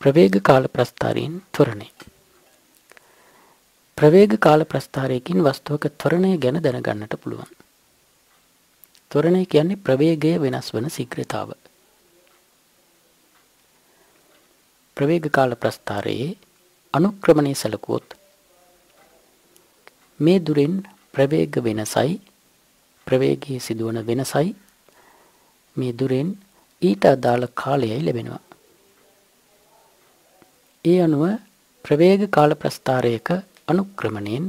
ප්‍රවේග කාල ප්‍රස්ථාරයෙන් ත්වරණය. ප්‍රවේග කාල ප්‍රස්ථාරයකින් වස්තුවක ත්වරණය ගැන දැනගන්නට පුළුවන්. ත්වරණය කියන්නේ ප්‍රවේගය වෙනස් වන ශීඝ්‍රතාව. ප්‍රවේග කාල ප්‍රස්ථාරයේ අනුක්‍රමණය සැලකුවොත් මේ දුරින් ප්‍රවේග වෙනසයි ප්‍රවේගයේ සිදුවන වෙනසයි මේ දුරෙන් ඊට අදාළ කාලයයි ලැබෙනවා. ඒ අනුව ප්‍රවේග කාල ප්‍රස්ථාරයක අනුක්‍රමණයෙන්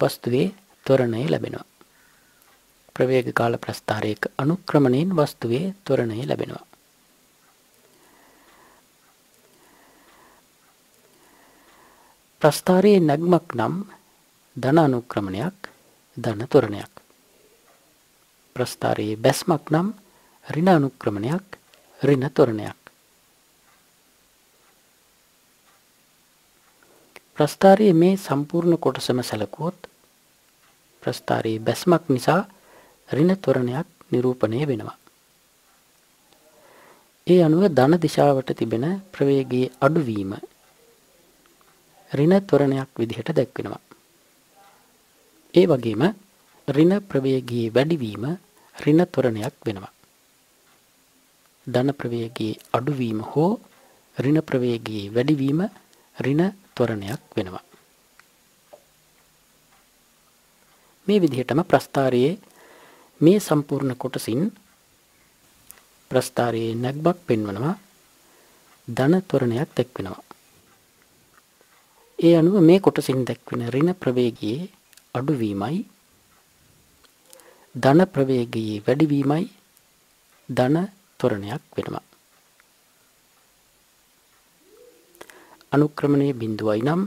වස්තුවේ ත්වරණය ලැබෙනවා. ප්‍රවේග කාල ප්‍රස්ථාරයක අනුක්‍රමණයෙන් වස්තුවේ ත්වරණය ලැබෙනවා. ප්‍රස්ථාරයේ නැග්මක් නම් ධන අනුක්‍රමණයක් ධන තොරණයක්. ප්‍රස්ථාරයේ බැස්මක් නම් රින අනුක්‍රමණයක් රින තොරණයක්. ප්‍රස්ථාරයේ මේ සම්පූර්ණ කොටසම සැලකුවොත් ප්‍රස්ථාරයේ බැස්මක් නිසා රින තොරණයක් නිරූපණය වෙනවා. ඒ අනුව ධන දිශාවට තිබෙන ප්‍රවේගයේ අඩුවීම රින තොරණයක් විදිහට දැක්වෙනවා. ඒ වගේම රින ප්‍රවේගයේ වැඩිවීම රින තොරණයක් වෙනවා. ධන ප්‍රවේගයේ අඩුවීම හෝ රින ප්‍රවේගයේ වැඩිවීම රින තොරණයක් වෙනවා. මේ විදිහටම ප්‍රස්ථාරයේ මේ සම්පූර්ණ කොටසින් ප්‍රස්ථාරයේ නැග්බක් පෙන්වනවා ධන තොරණයක් දැක්වෙනවා. ඒ අනුව මේ කොටසින් දැක්වෙන රින ප්‍රවේගයේ අඩුවීමයි ධන ප්‍රවේගයේ වැඩිවීමයි ධන තොරණයක් වෙනවා. අනුක්‍රමණය බිඳුවයි නම්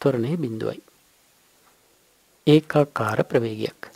තොරණය බිඳුවයි. ඒකාකාර ප්‍රවේගයක්.